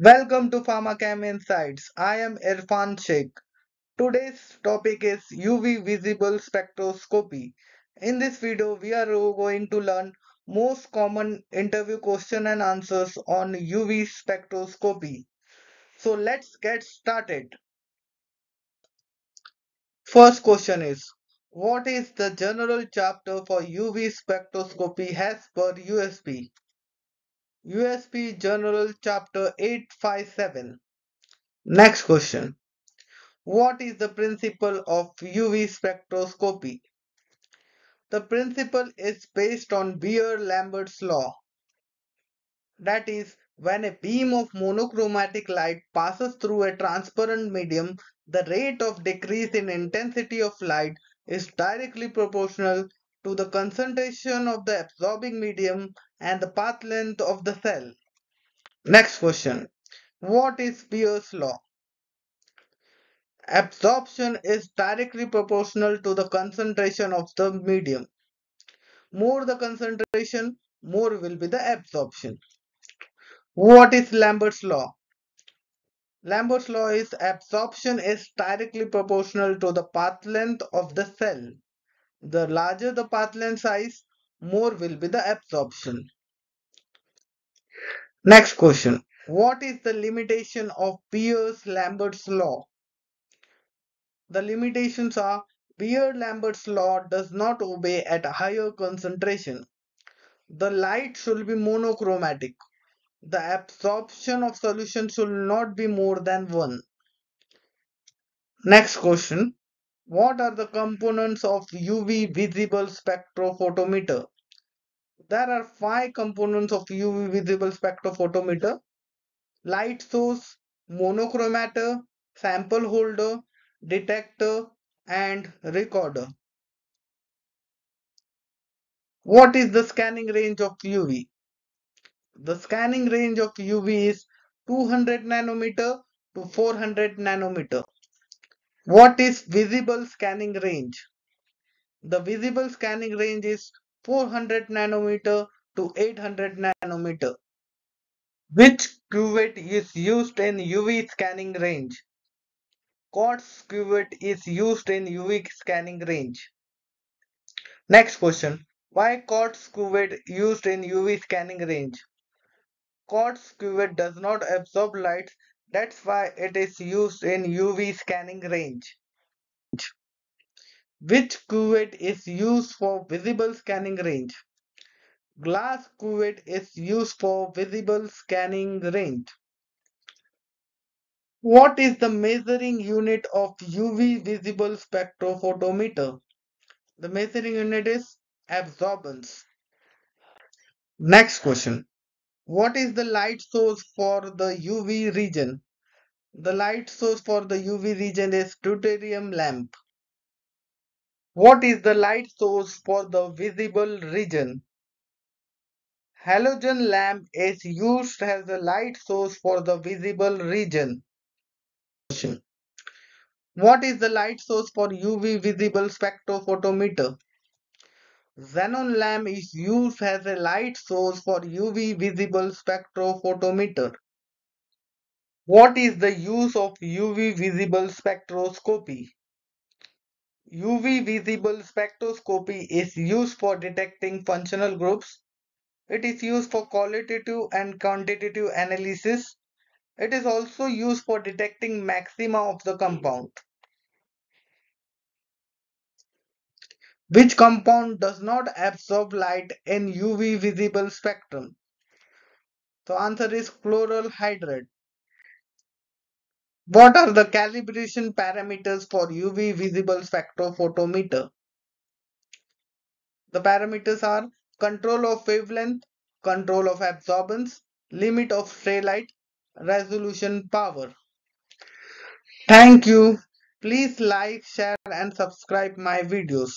Welcome to Pharmachem Insights. I am Irfan Sheikh. Today's topic is UV visible spectroscopy. In this video, we are going to learn most common interview question and answers on UV spectroscopy. So let's get started. First question is What is the general chapter for UV spectroscopy as per USP? USP General Chapter 857. Next question. What is the principle of UV spectroscopy? The principle is based on Beer-Lambert's law. That is, when a beam of monochromatic light passes through a transparent medium, the rate of decrease in intensity of light is directly proportional to the concentration of the absorbing medium and the path length of the cell. Next question. What is Beer's law? Absorption is directly proportional to the concentration of the medium. More the concentration, more will be the absorption. What is Lambert's law? Lambert's law is absorption is directly proportional to the path length of the cell. The larger the path length size, more will be the absorption. Next question. What is the limitation of Beer-Lambert's law? The limitations are Beer-Lambert's law does not obey at a higher concentration. The light should be monochromatic. The absorption of solution should not be more than 1. Next question. What are the components of UV visible spectrophotometer? There are five components of UV visible spectrophotometer. Light source, monochromator, sample holder, detector and recorder. What is the scanning range of UV? The scanning range of UV is 200 nanometer to 400 nanometer. What is visible scanning range? The visible scanning range is 400 nanometer to 800 nanometer. Which cuvette is used in UV scanning range? Quartz cuvette is used in UV scanning range. Next question. Why quartz cuvette used in UV scanning range? Quartz cuvette does not absorb light. That's why it is used in UV scanning range. Which cuvette is used for visible scanning range? Glass cuvette is used for visible scanning range. What is the measuring unit of UV visible spectrophotometer? The measuring unit is absorbance. Next question. What is the light source for the UV region? The light source for the UV region is deuterium lamp. What is the light source for the visible region? Halogen lamp is used as a light source for the visible region. What is the light source for UV visible spectrophotometer? Xenon lamp is used as a light source for UV visible spectrophotometer. What is the use of UV visible spectroscopy? UV visible spectroscopy is used for detecting functional groups. It is used for qualitative and quantitative analysis. It is also used for detecting maxima of the compound. Which compound does not absorb light in UV visible spectrum? The answer is chloral hydrate. What are the calibration parameters for UV visible spectrophotometer? The parameters are control of wavelength, control of absorbance, limit of stray light, resolution power. Thank you. Please like, share and subscribe my videos.